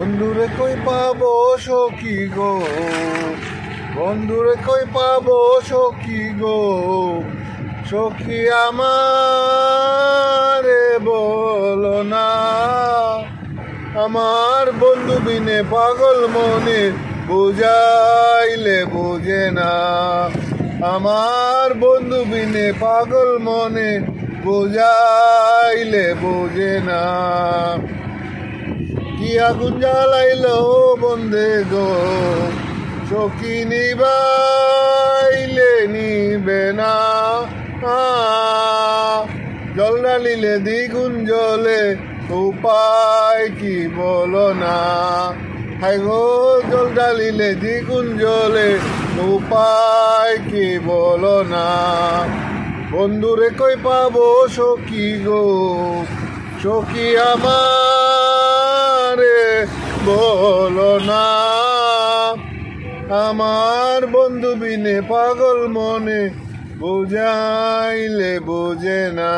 বন্ধুরে কই পাবো সখী গো? বন্ধুরে কই পাবো সখী গো? সখী আমারে বলো না। আমার বন্ধু বিনে পাগল মনে বুঝাইলে বুঝে না। আমার বন্ধু বিনে পাগল মনে বুঝাইলে বুঝে না। কি আগুন জ্বালাইলো বন্ধে গো চকি নিবাইলে নিবে না। জল ঢালিলে দ্বিগুণ জলে, উপায় কি বলো না। হাই গো, জল ঢালিলে দ্বিগুণ জলে, উপায় কি বলো না। বন্ধুরে কই পাবো সখী গো, সখী আমারে বলো না আমার বন্ধু বিনে পাগল মনে বুঝাইলে বুঝে না।